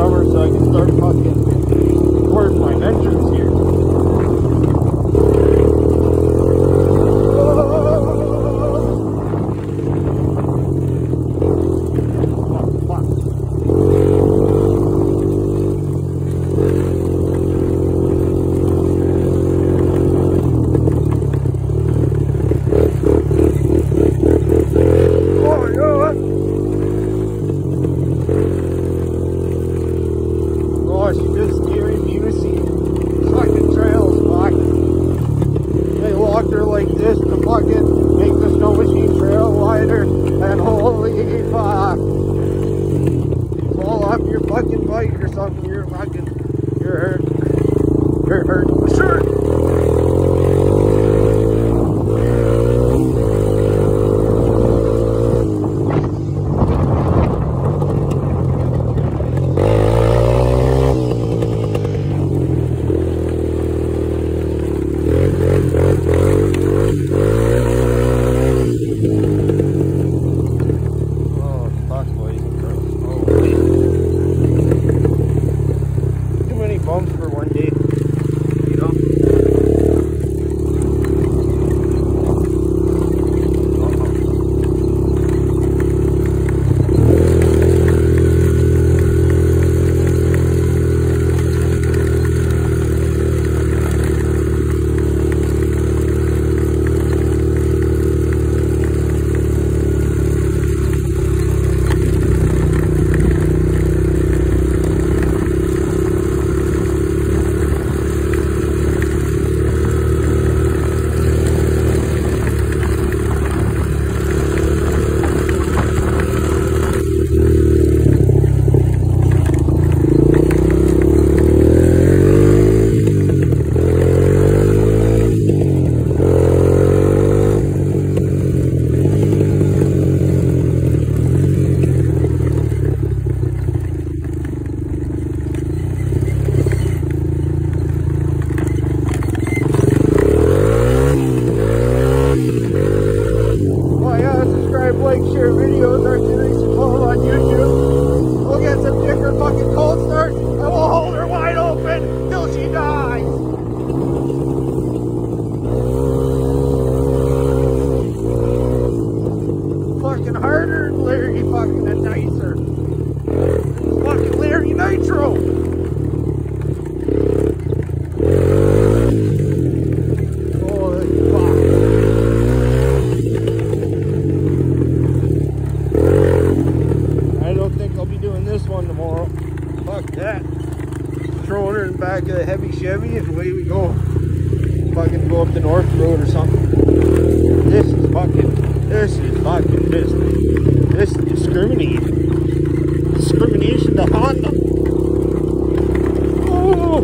summer so I can start fucking recording my entrance here. Oh, fuck. Oh, you know what? Gosh, just scary Munisy fucking trails, fuck. They locked her like this to fucking make the snow machine trail wider, and holy fuck. You fall off your fucking bike or something, you're fucking, you're hurt. You're hurt. Throwing her in the back of the heavy Chevy and away we go. Fucking go up the North Road or something. This is fucking, this is fucking this. This is discriminating. Discrimination to Honda. Oh.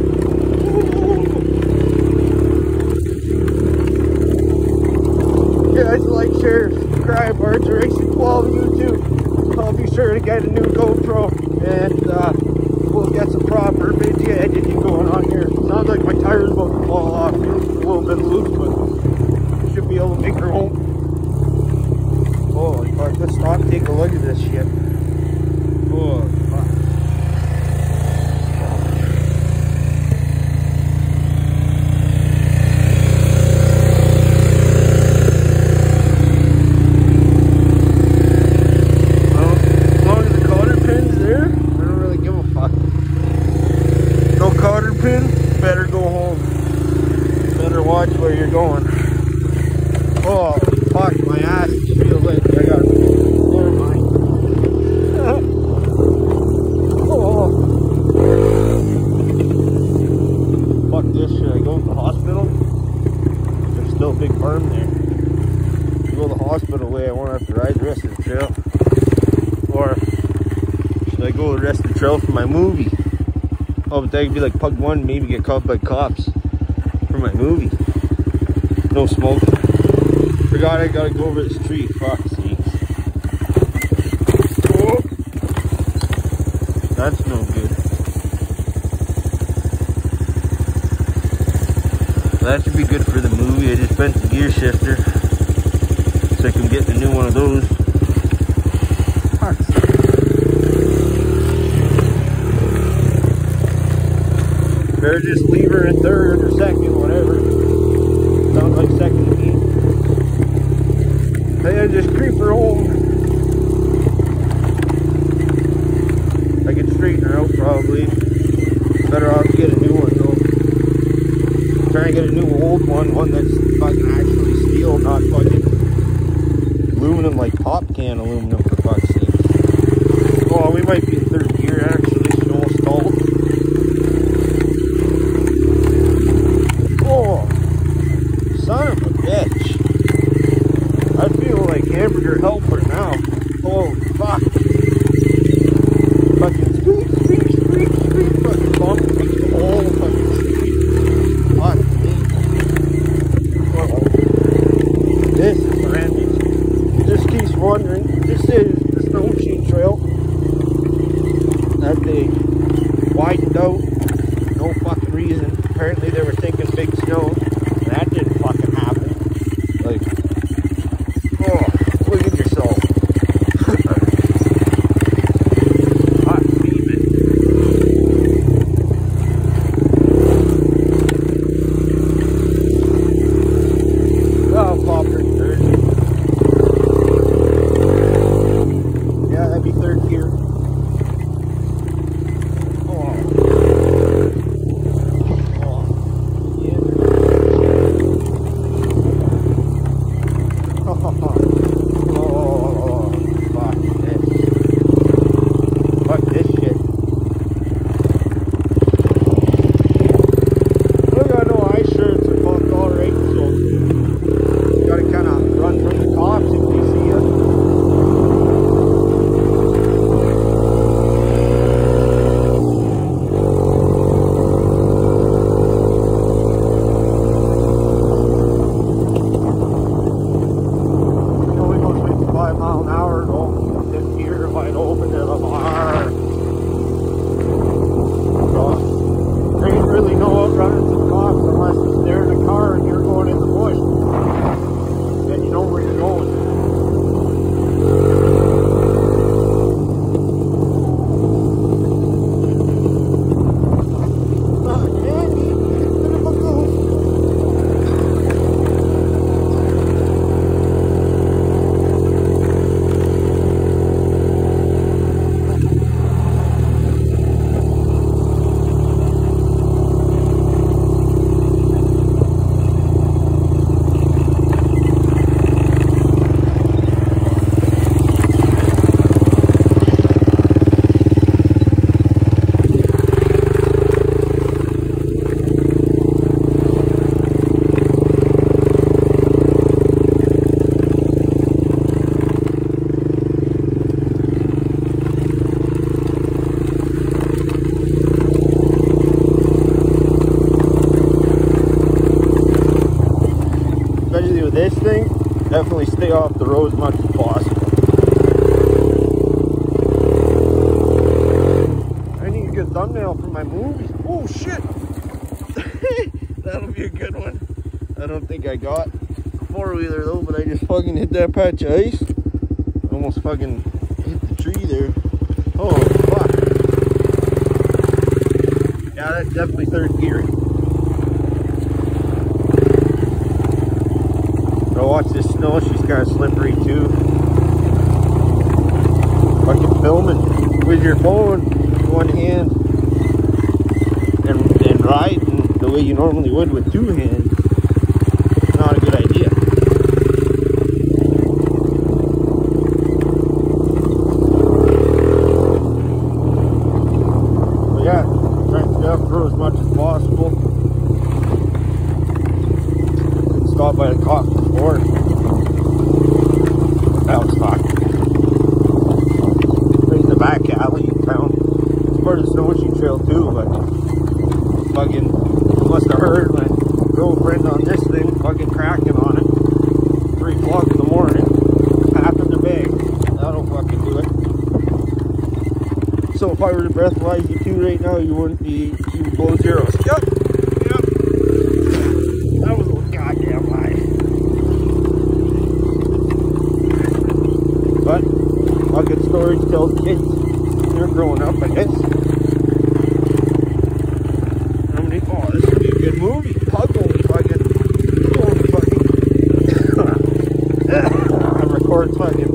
Guys, like, share, subscribe, RJ Racing 12 YouTube. I'll be sure to get a new GoPro and uh, we'll get some proper video editing going on here. Sounds like my tire's about to fall off. A little bit loose, but should be able to make her home. Holy fuck, let's stop take a look at this shit. Holy fuck. Well, as long as the cotter pin's there, I don't really give a fuck. No cotter pin, better go home. Better watch where you're going. Oh, fuck, my ass feels like I got. Never mind. oh. Fuck this, should I go to the hospital? There's still a big berm there. If I go to the hospital way, I won't have to ride the rest of the trail. Or should I go the rest of the trail for my movie? Oh, but that could be like pug one, maybe get caught by cops for my movie. No smoking. Forgot I gotta go over this tree. Fuck sakes. Oh. That's no good. That should be good for the movie. I just bent the gear shifter. So I can get a new one of those. Fuck's sake. Or just leave her in third or second, whatever. Sounds like second to me. Then just creep her home. I could straighten her out probably. Better off get a new one though. Try and get a new old one, one that's fucking actually steel, not fucking aluminum like pop can aluminum for fuck's sake. Oh, we might be in third gear actually, snow stalled. Oh, son of a bitch. I feel like hamburger helper as much as possible. I need a good thumbnail for my movies. Oh shit! That'll be a good one. I don't think I got four wheeler though, but I just fucking hit that patch of ice. Almost fucking hit the tree there. Oh fuck. Yeah, that's definitely third gear. Go this she's kind of slippery too. Fucking filming with your phone in one hand and, and riding the way you normally would with two hands. Not a good idea. But yeah, trying to stay off the road as much as possible. Couldn't stop by the cops before. That was fucked. Right in the back alley in town. It's part of the snow machine trail too, but fucking must have heard my girlfriend on this thing fucking cracking on it. Three o'clock in the morning. Half in the bag. That'll fucking do it. So if I were to breathalyze you two right now, you wouldn't be you would blow zeros. Yep. Yep. That was a goddamn lie. But fucking stories tell kids they're growing up, I guess. Or fucking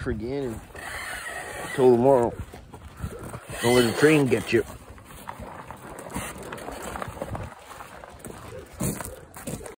For again. Until tomorrow. Don't let the train get you.